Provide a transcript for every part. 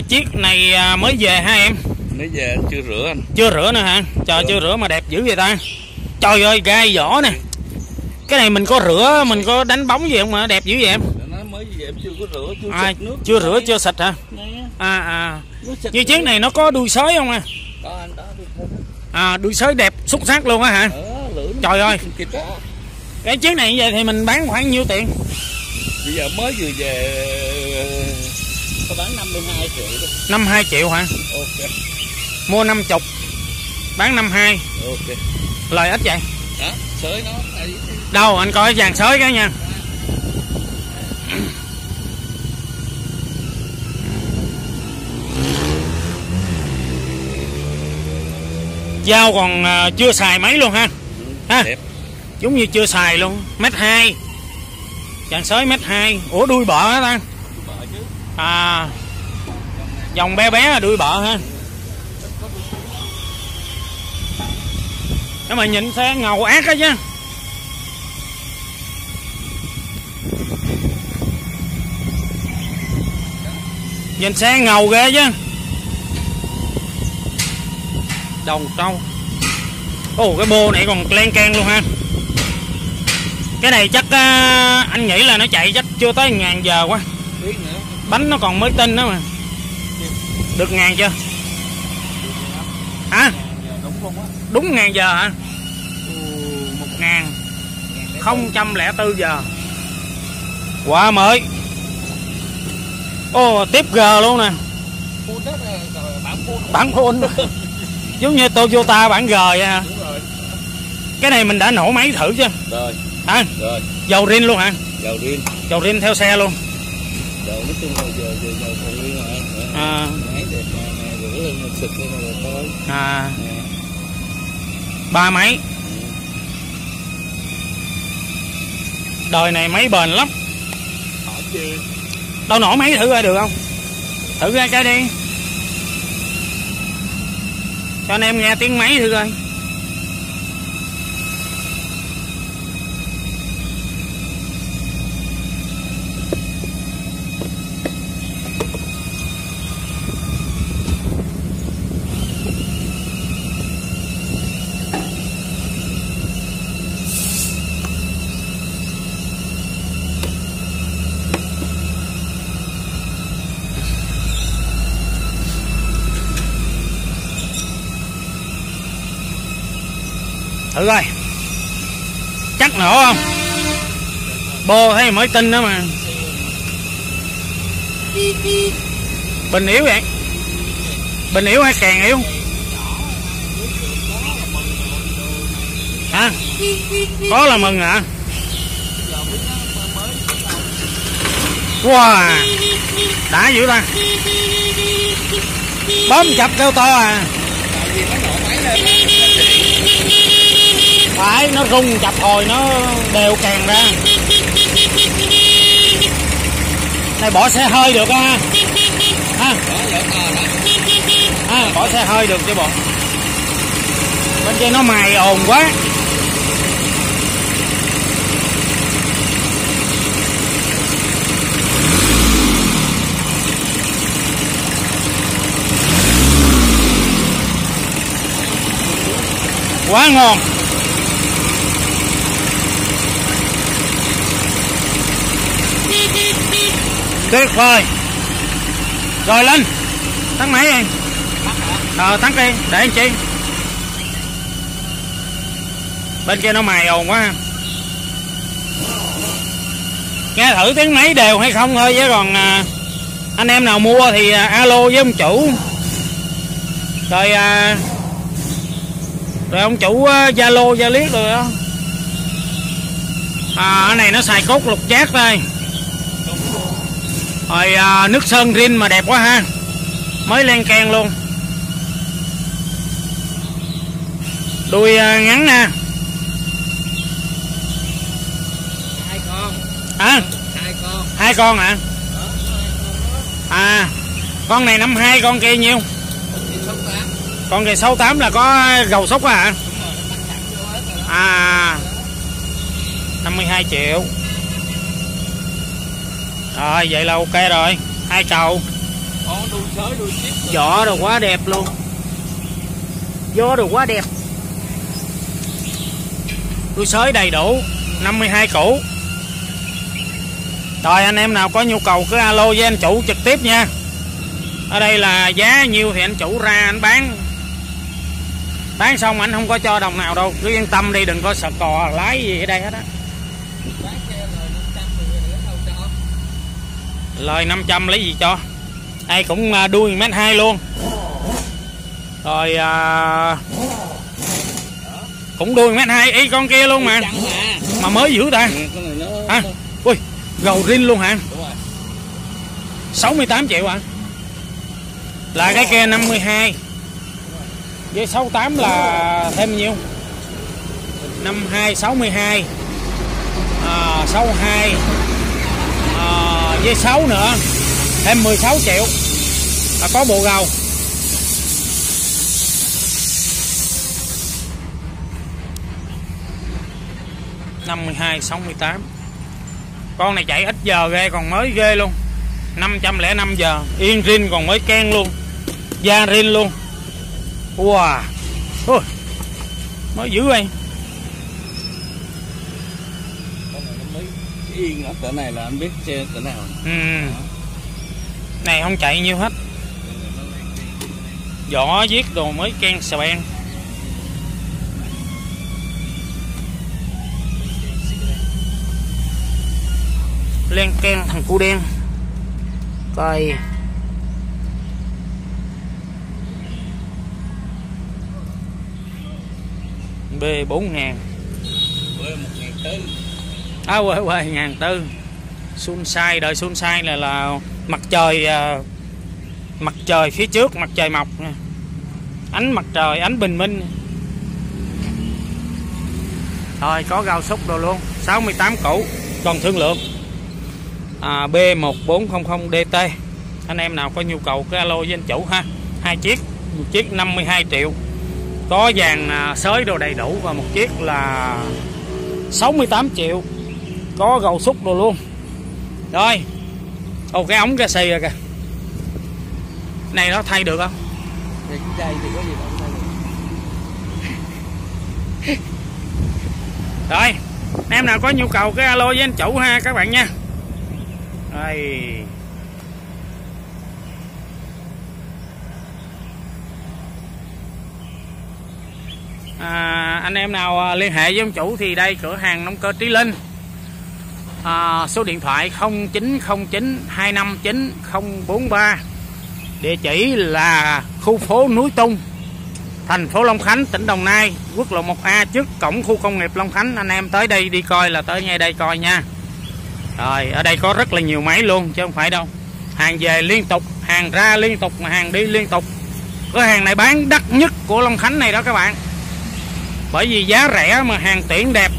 à, chiếc này à, mới về ha em? Mới về anh chưa rửa anh. Chưa rửa nữa hả? Trời Chưa. chưa rửa mà đẹp dữ vậy ta. Trời ơi gai vỏ nè. Cái này mình có rửa mình có đánh bóng gì không mà đẹp dữ vậy em? Nó mới về em chưa có rửa chưa à, nước. chưa rửa chưa xịt hả? À à. Như chiếc này nó có đuôi sới không à? Anh được thôi à đuôi sới đẹp xuất sắc luôn á hả? Ờ, Trời ơi. cái chiếc này như vậy thì mình bán khoảng nhiêu tiền? Bây giờ mới vừa về có bán 52 triệu đó năm hai triệu hả? Ok. Mua năm chục bán năm hai. Ok. Lời ít vậy? Đó sới nó đâu anh coi vàng sới cái nha. Dao còn à, chưa xài mấy luôn ha. Ha? đẹp. Giống như chưa xài luôn. Mét hai. Vàng sới mét hai. Ủa đuôi bọ hả ta à dòng bé bé là đuôi bợ ha. Nếu mà nhìn xe ngầu ác á chứ. Nhìn xe ngầu ghê chứ. Đồng trâu. Ồ, cái bô này còn len can luôn ha. Cái này chắc à, anh nghĩ là nó chạy chắc chưa tới ngàn giờ quá. Biết nữa bánh nó còn mới tinh đó mà. Được ngàn chưa? Hả? Đúng luôn á đúng ngàn giờ hả? Một ngàn. Không trăm lẻ tư giờ. Quá mới. Ô tiếp g luôn nè. Bản phun. Giống như Toyota bản G vậy hả? Cái này mình đã nổ máy thử chưa? Rồi. Hả? Rồi. Dầu rin luôn hả? Dầu riêng dầu rin theo xe luôn dầu nói chung là giờ giờ dầu còn riêng rồi à, máy đẹp nè rửa lên mình xịt rồi thôi. À. Nè ba máy. Đời này máy bền lắm. Đâu nổ máy thử coi được không? Thử ra cái đi. Cho anh em nghe tiếng máy thử coi thử coi chắc nổ không? Bô thấy mới tin đó mà. Bình yếu vậy. Bình yếu hay càng yếu? Hả? Có là mừng hả? Wow. Đã dữ ta. Bấm chập kêu to à phải nó rung chập hồi nó đều càng ra. Này bỏ xe hơi được ha ha à, ha bỏ xe hơi được chứ bộ. Bên kia nó mài ồn quá. Quá ngon. Tuyệt vời. Rồi lên. Tắt máy em? Ờ tắt đi để anh chi bên kia nó mài ồn quá nghe thử tiếng máy đều hay không thôi chứ còn à, anh em nào mua thì à, alo với ông chủ. Rồi à, rồi ông chủ à, zalo gia liếc rồi đó à cái này nó xài cốt lục chát thôi rồi à, nước sơn rin mà đẹp quá ha. Mới len can luôn. Đuôi à, ngắn nè. Hai con. Hả? Hai con. Hai con hả? À con này năm hai con kia nhiêu kia sáu tám là có gầu cắt vô hết rồi à 52 triệu. Rồi vậy là ok rồi. Hai cầu vỏ đồ quá đẹp luôn. Gió đồ quá đẹp. Đuôi sới đầy đủ. 52 củ. Rồi anh em nào có nhu cầu cứ alo với anh chủ trực tiếp nha. Ở đây là giá nhiêu thì anh chủ ra anh bán bán xong anh không có cho đồng nào đâu. Cứ yên tâm đi đừng có sợ cò lái gì ở đây hết á. Lời 500 thì nữa đâu cho. lời 500 lấy gì cho? Đây cũng à, đuôi mét hai luôn. Rồi à, cũng đuôi mét hai ý con kia luôn mà. Mà. mới dữ ta. Hả? Ui gầu rin luôn hả? Đúng rồi. 68 triệu hả? Là cái kia 52 với 68 là thêm nhiêu? 52 62 à, 62 à, với 6 nữa thêm 16 triệu. Là có bộ gầu năm mươi hai sáu mươi tám. Con này chạy ít giờ ghê còn mới ghê luôn. 505 giờ. Yên rin còn mới ken luôn. Da rin luôn wow Ôi, mới dữ mới yên ở cỡ này là anh biết xe cỡ nào. ừ. này không chạy nhiêu hết. Vỏ viết đồ mới ken xà beng. Len ken thằng cu đen. Coi b bốn ngàn. Bữa à quê quê ngàn tư. Sun sai đời sun sai là là mặt trời à, mặt trời phía trước mặt trời mọc nè ánh mặt trời ánh bình minh. Rồi có rau súc đồ luôn. 68 củ còn thương lượng. À, B1400DT anh em nào có nhu cầu cái alo với anh chủ ha. Hai chiếc một chiếc 52 triệu có vàng à, sới đồ đầy đủ và một chiếc là 68 triệu. Có gầu xúc đồ luôn. Rồi ô cái ống cái xì rồi kìa. Này nó thay được không? Thì cái dây thì có gì đâu thay được. rồi em nào có nhu cầu cái alo với anh chủ ha các bạn nha. Rồi à, anh em nào à, liên hệ với ông chủ thì đây cửa hàng nông cơ Trí Linh. À, số điện thoại 0909 259 043 địa chỉ là khu phố núi Tung thành phố Long Khánh tỉnh Đồng Nai quốc lộ 1A trước cổng khu công nghiệp Long Khánh. Anh em tới đây đi coi là tới ngay đây coi nha. Rồi ở đây có rất là nhiều máy luôn chứ không phải đâu. Hàng về liên tục hàng ra liên tục mà hàng đi liên tục. Cửa hàng này bán đắt nhất của Long Khánh này đó các bạn bởi vì giá rẻ mà hàng tiện đẹp.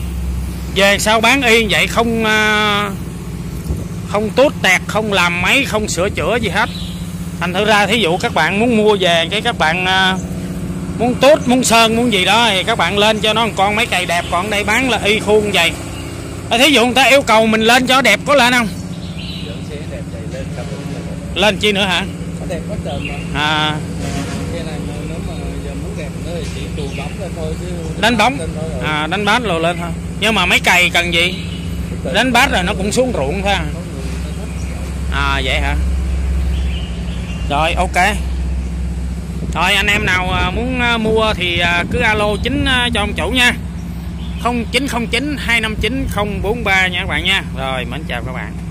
Về sau bán y vậy không à, không tốt tẹt không làm máy không sửa chữa gì hết. Thành thử ra thí dụ các bạn muốn mua về cái các bạn à, muốn tốt muốn sơn muốn gì đó thì các bạn lên cho nó một con máy cày đẹp. Còn đây bán là y khuôn vậy. À, thí dụ người ta yêu cầu mình lên cho đẹp có lên không? Lên chi nữa hả? À Cái này mà nếu mà giờ muốn đẹp nữa thì chỉ lên thôi chứ. đánh bóng. À đánh bát lồ lên thôi nhưng mà máy cày cần gì? Đánh bát rồi nó cũng xuống ruộng thôi à. à vậy hả? Rồi, ok. Rồi anh em nào à, muốn à, mua thì à, cứ alo chính cho ông chủ nha. 0909 259 043 nha các bạn nha. Rồi, mến chào các bạn.